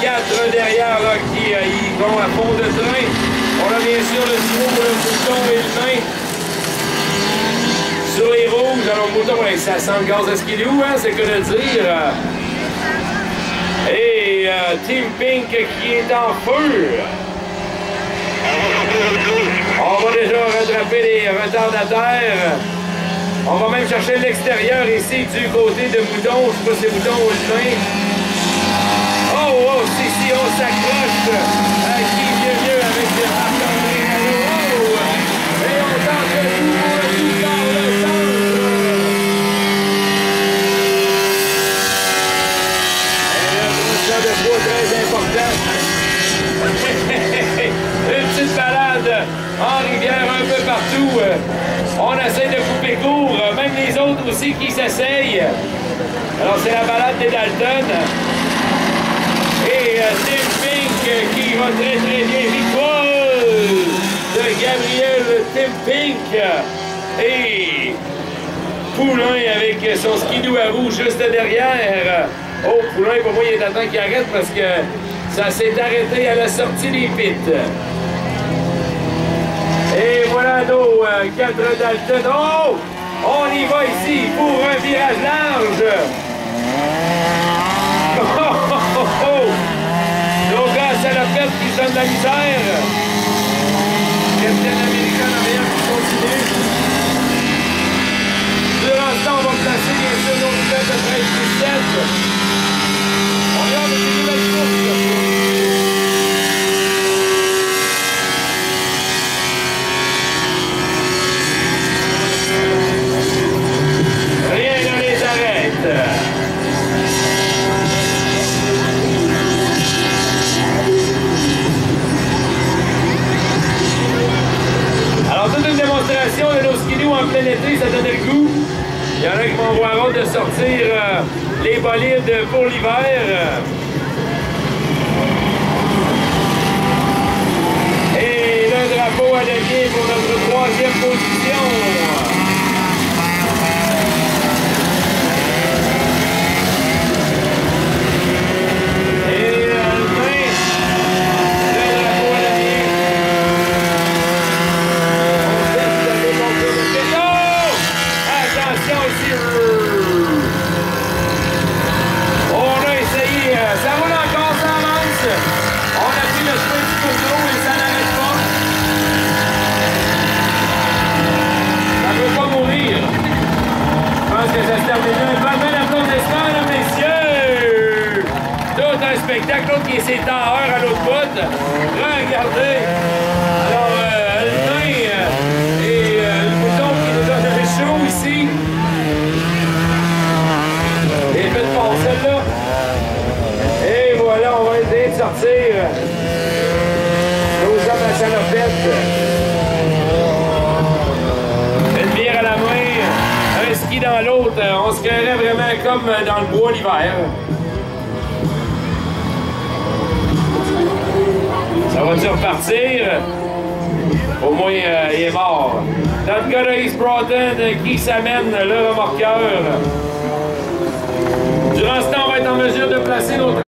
quatre derrière là, qui euh, vont à fond de train. On a bien sûr le simo pour le bouton et le main. Sur les rouges, alors le mouton, ça sent le gaz à skidoo, hein, c'est que de dire. Et euh, Team Pink qui est en feu. On va déjà rattraper les retardataires. On va même chercher l'extérieur ici du côté de Moudon. Je pas si c'est Moudon ou le train. Oh, oh, si, si, on s'accroche. Euh, qui vient mieux avec le Marc-André Oh! Et on tente le coup pour le coup dans le centre. Et mouvement de poids très important. Une petite balade en rivière un peu partout. On essaie de couper court, même les autres aussi qui s'essayent. Alors c'est la balade des Dalton. Et euh, Tim Pink qui va très très bien. Victoire de Gabriel Tim Pink. Et Poulain avec son skidoo à roue juste derrière. Oh, Poulain, pour moi, il est à temps qu'il arrête parce que ça s'est arrêté à la sortie des pits. Et voilà nos euh, quatre Dalton. Oh! On y va ici pour un virage large. Oh, oh, oh, oh. Nos gars à la perte qui misère. Capitaine américain en meilleur qui continue. Durant ce on va placer sûr nos pilotes de 13 et 7. Le. Il y en a qui hâte de sortir euh, les bolides pour l'hiver. Et le drapeau à gagner pour notre troisième position. Et enfin, le drapeau à l'année. On teste de démonter le piéton. Attention ici. On a essayé. euh, Ça roule encore, ça avance. On a pris le chemin du courneau et ça n'arrête pas. Ça ne veut pas mourir. Je pense que ça se termine là. Bonne belle applaudissement, là, messieurs. Tout un spectacle. L'autre qui est heure à l'autre bout. Regardez. Alors, euh, le nain euh, et euh, le mouton qui nous a donné chaud ici. Et faites pas celle-là. Et voilà, on va essayer de sortir nos hommes à salopette. Une bière à la main, un ski dans l'autre. On se créerait vraiment comme dans le bois l'hiver. Ça va-tu repartir? Au moins, euh, il est mort. Gars de East Broughton euh, qui s'amène le remorqueur. Durant ce temps, on va être en mesure de placer notre